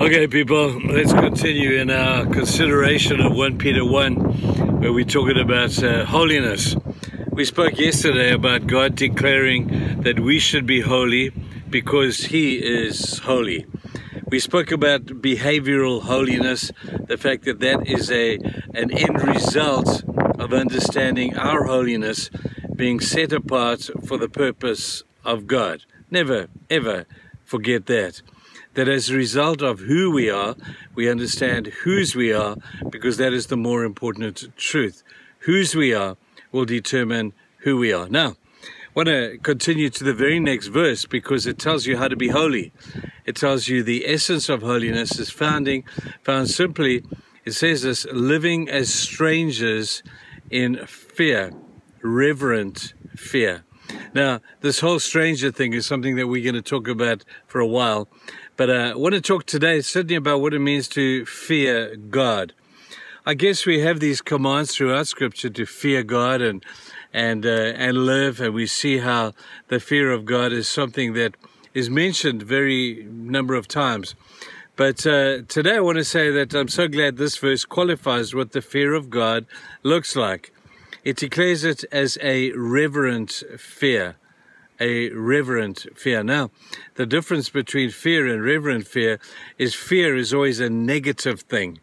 Okay, people, let's continue in our consideration of 1 Peter 1, where we're talking about uh, holiness. We spoke yesterday about God declaring that we should be holy because He is holy. We spoke about behavioral holiness, the fact that that is a an end result of understanding our holiness being set apart for the purpose of God. Never, ever forget that that as a result of who we are, we understand whose we are because that is the more important truth. Whose we are will determine who we are. Now, I want to continue to the very next verse because it tells you how to be holy. It tells you the essence of holiness is founding, found simply, it says this, living as strangers in fear, reverent fear. Now, this whole stranger thing is something that we're going to talk about for a while. But uh, I want to talk today certainly about what it means to fear God. I guess we have these commands throughout Scripture to fear God and and uh, and live, and we see how the fear of God is something that is mentioned very number of times. But uh, today I want to say that I'm so glad this verse qualifies what the fear of God looks like. It declares it as a reverent fear a reverent fear. Now, the difference between fear and reverent fear is fear is always a negative thing.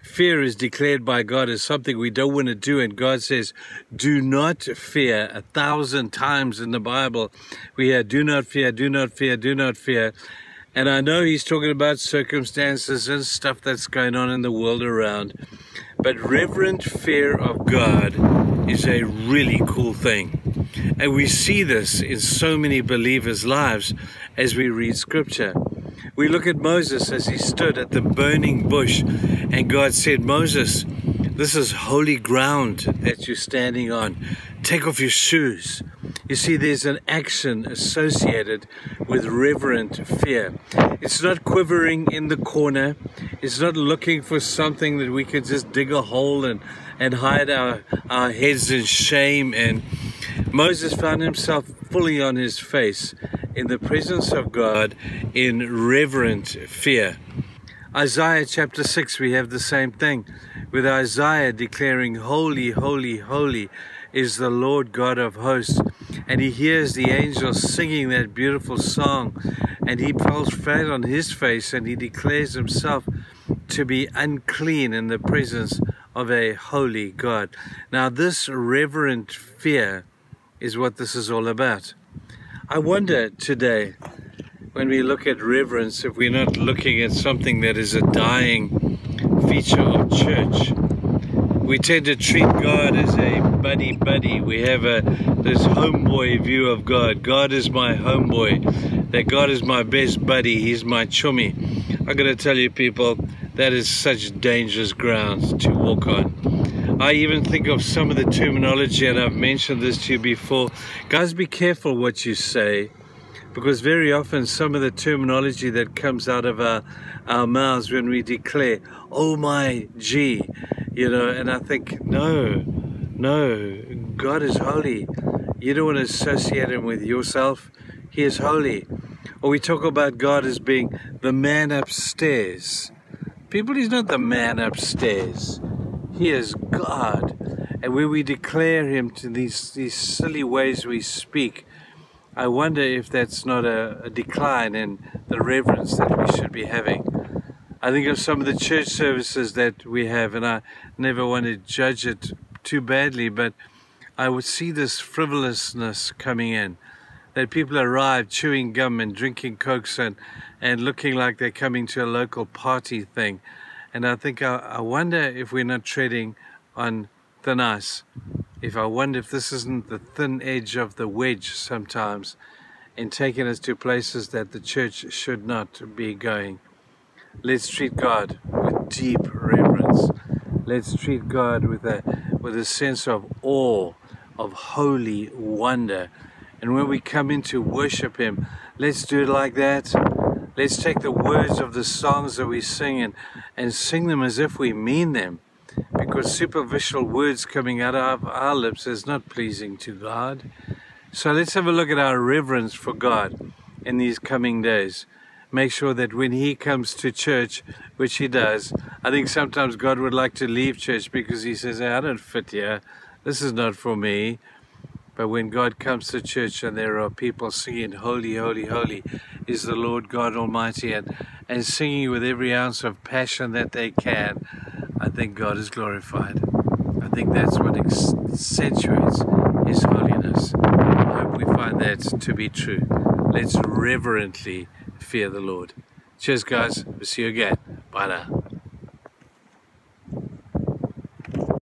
Fear is declared by God as something we don't want to do, and God says, Do not fear. A thousand times in the Bible, we hear, Do not fear, do not fear, do not fear. And I know He's talking about circumstances and stuff that's going on in the world around, but reverent fear of God is a really cool thing. And we see this in so many believers' lives as we read scripture. We look at Moses as he stood at the burning bush, and God said, Moses, this is holy ground that you're standing on. Take off your shoes. You see, there's an action associated with reverent fear. It's not quivering in the corner. It's not looking for something that we could just dig a hole and, and hide our, our heads in shame and Moses found himself fully on his face in the presence of God in reverent fear. Isaiah chapter 6, we have the same thing, with Isaiah declaring, Holy, holy, holy is the Lord God of hosts. And he hears the angels singing that beautiful song, and he falls flat on his face and he declares himself to be unclean in the presence of a holy God. Now, this reverent fear is what this is all about. I wonder today, when we look at reverence, if we're not looking at something that is a dying feature of church. We tend to treat God as a buddy buddy. We have a this homeboy view of God. God is my homeboy. That God is my best buddy. He's my chummy. I gotta tell you people, that is such dangerous ground to walk on. I even think of some of the terminology, and I've mentioned this to you before. Guys, be careful what you say because very often some of the terminology that comes out of our, our mouths when we declare, oh my G, you know, and I think, no, no, God is holy. You don't want to associate him with yourself. He is holy. Or we talk about God as being the man upstairs. People, he's not the man upstairs. He is God. And when we declare Him to these, these silly ways we speak, I wonder if that's not a, a decline in the reverence that we should be having. I think of some of the church services that we have, and I never want to judge it too badly, but I would see this frivolousness coming in. That people arrive chewing gum and drinking cokes and, and looking like they're coming to a local party thing. And I think I, I wonder if we're not treading on thin ice. If I wonder if this isn't the thin edge of the wedge sometimes in taking us to places that the church should not be going. Let's treat God with deep reverence. Let's treat God with a with a sense of awe, of holy wonder. And when we come in to worship Him, let's do it like that. Let's take the words of the songs that we sing and, and sing them as if we mean them. Because superficial words coming out of our lips is not pleasing to God. So let's have a look at our reverence for God in these coming days. Make sure that when he comes to church, which he does, I think sometimes God would like to leave church because he says, I don't fit here. This is not for me. But when God comes to church and there are people singing, Holy, Holy, Holy is the Lord God Almighty, and, and singing with every ounce of passion that they can, I think God is glorified. I think that's what accentuates His holiness. I hope we find that to be true. Let's reverently fear the Lord. Cheers, guys. We'll see you again. Bye now.